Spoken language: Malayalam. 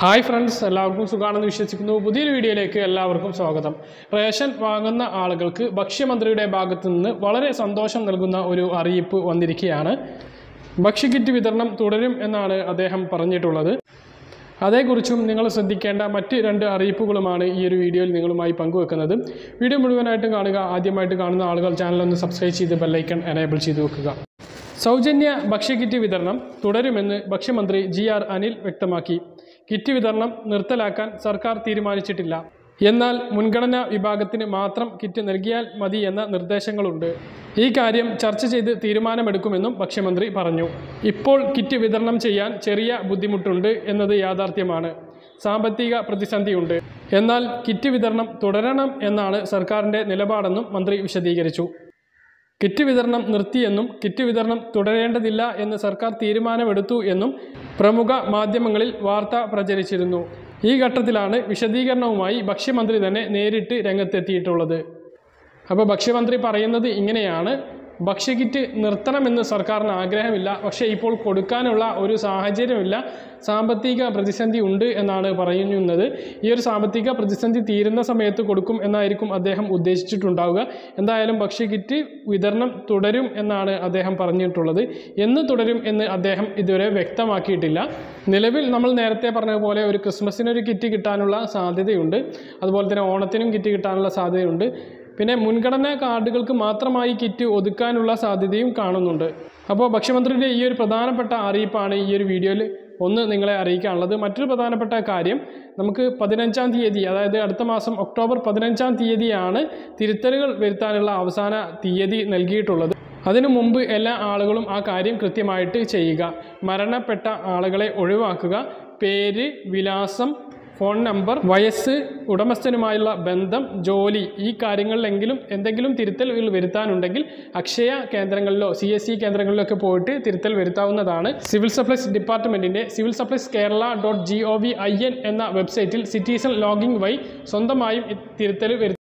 ഹായ് ഫ്രണ്ട്സ് എല്ലാവർക്കും സുഖാണെന്ന് വിശ്വസിക്കുന്നു. പുതിയൊരു വീഡിയോയിലേക്ക് എല്ലാവർക്കും സ്വാഗതം. റേഷൻ വാങ്ങുന്ന ആളുകൾക്ക് ഭക്ഷ്യമന്ത്രിയുടെ ഭാഗത്തു നിന്ന് വളരെ സന്തോഷം നൽകുന്ന ഒരു അറിയിപ്പ് വന്നിരിക്കുകയാണ്. ഭക്ഷ്യക്കിറ്റ് വിതരണം തുടരും എന്നാണ് അദ്ദേഹം പറഞ്ഞിട്ടുള്ളത്. അതേക്കുറിച്ചും നിങ്ങൾ ശ്രദ്ധിക്കേണ്ട മറ്റ് രണ്ട് അറിയിപ്പുകളുമാണ് ഈ ഒരു വീഡിയോയിൽ നിങ്ങളുമായി പങ്കുവെക്കുന്നത്. വീഡിയോ മുഴുവനായിട്ടും കാണുക. ആദ്യമായിട്ട് കാണുന്ന ആളുകൾ ചാനലൊന്ന് സബ്സ്ക്രൈബ് ചെയ്ത് ബെല്ലൈക്കൺ എനേബിൾ ചെയ്ത് വെക്കുക. സൗജന്യ ഭക്ഷ്യക്കിറ്റ് വിതരണം തുടരുമെന്ന് ഭക്ഷ്യമന്ത്രി ജി ആർ അനിൽ വ്യക്തമാക്കി. കിറ്റ് വിതരണം നിർത്തലാക്കാൻ സർക്കാർ തീരുമാനിച്ചിട്ടില്ല. എന്നാൽ മുൻഗണനാ വിഭാഗത്തിന് മാത്രം കിറ്റ് നൽകിയാൽ മതി എന്ന നിർദ്ദേശങ്ങളുണ്ട്. ഈ കാര്യം ചർച്ച ചെയ്ത് തീരുമാനമെടുക്കുമെന്നും ഭക്ഷ്യമന്ത്രി പറഞ്ഞു. ഇപ്പോൾ കിറ്റ് വിതരണം ചെയ്യാൻ ചെറിയ ബുദ്ധിമുട്ടുണ്ട് എന്നത് യാഥാർത്ഥ്യമാണ്. സാമ്പത്തിക പ്രതിസന്ധിയുണ്ട്. എന്നാൽ കിറ്റ് വിതരണം തുടരണം എന്നാണ് സർക്കാരിന്റെ നിലപാടെന്നും മന്ത്രി വിശദീകരിച്ചു. കിറ്റ് വിതരണം നിർത്തിയെന്നും കിറ്റ് വിതരണം തുടരേണ്ടതില്ല എന്ന് സർക്കാർ തീരുമാനമെടുത്തു എന്നും പ്രമുഖ മാധ്യമങ്ങളിൽ വാർത്ത പ്രചരിച്ചിരുന്നു. ഈ ഘട്ടത്തിലാണ് വിശദീകരണവുമായി ഭക്ഷ്യമന്ത്രി തന്നെ നേരിട്ട് രംഗത്തെത്തിയിട്ടുള്ളത്. അപ്പോൾ ഭക്ഷ്യമന്ത്രി പറയുന്നത് ഇങ്ങനെയാണ്. ഭക്ഷ്യക്കിറ്റ് നിർത്തണമെന്ന് സർക്കാരിന് ആഗ്രഹമില്ല. പക്ഷേ ഇപ്പോൾ കൊടുക്കാനുള്ള ഒരു സാഹചര്യമില്ല. സാമ്പത്തിക പ്രതിസന്ധി ഉണ്ട് എന്നാണ് പറയുന്നത്. ഈ ഒരു സാമ്പത്തിക പ്രതിസന്ധി തീരുന്ന സമയത്ത് കൊടുക്കും എന്നായിരിക്കും അദ്ദേഹം ഉദ്ദേശിച്ചിട്ടുണ്ടാവുക. എന്തായാലും ഭക്ഷ്യക്കിറ്റ് വിതരണം തുടരും എന്നാണ് അദ്ദേഹം പറഞ്ഞിട്ടുള്ളത്. എന്ന് തുടരും എന്ന് അദ്ദേഹം ഇതുവരെ വ്യക്തമാക്കിയിട്ടില്ല. നിലവിൽ നമ്മൾ നേരത്തെ പറഞ്ഞതുപോലെ ഒരു ക്രിസ്മസിനൊരു കിറ്റ് കിട്ടാനുള്ള സാധ്യതയുണ്ട്. അതുപോലെ തന്നെ ഓണത്തിനും കിറ്റ് കിട്ടാനുള്ള സാധ്യതയുണ്ട്. പിന്നെ മുൻഗണനാ കാർഡുകൾക്ക് മാത്രമായി കിറ്റ് ഒതുക്കാനുള്ള സാധ്യതയും കാണുന്നുണ്ട്. അപ്പോൾ ഭക്ഷ്യമന്ത്രിയുടെ ഈ ഒരു പ്രധാനപ്പെട്ട അറിയിപ്പാണ് ഈ ഒരു വീഡിയോയിൽ ഒന്ന് നിങ്ങളെ അറിയിക്കാനുള്ളത്. മറ്റൊരു പ്രധാനപ്പെട്ട കാര്യം നമുക്ക് പതിനഞ്ചാം തീയതി അതായത് അടുത്ത മാസം ഒക്ടോബർ പതിനഞ്ചാം തീയതിയാണ് തിരുത്തലുകൾ വരുത്താനുള്ള അവസാന തീയതി നൽകിയിട്ടുള്ളത്. അതിനു മുമ്പ് എല്ലാ ആളുകളും ആ കാര്യം കൃത്യമായിട്ട് ചെയ്യുക. മരണപ്പെട്ട ആളുകളെ ഒഴിവാക്കുക. പേര് വിലാസം ഫോൺ നമ്പർ വയസ്സ് ഉടമസ്ഥനുമായുള്ള ബന്ധം ജോലി ഈ കാര്യങ്ങളിലെങ്കിലും എന്തെങ്കിലും തിരുത്തലുകൾ വരുത്താനുണ്ടെങ്കിൽ അക്ഷയ കേന്ദ്രങ്ങളിലോ സി എസ് സി കേന്ദ്രങ്ങളിലോ ഒക്കെ പോയിട്ട് തിരുത്തൽ വരുത്താവുന്നതാണ്. സിവിൽ സപ്ലൈസ് ഡിപ്പാർട്ട്മെന്റിന്റെ civil supplies Kerala dot G O V I N എന്ന വെബ്സൈറ്റിൽ സിറ്റിസൺ ലോഗിൻ വഴി സ്വന്തമായും തിരുത്തൽ വരുത്തി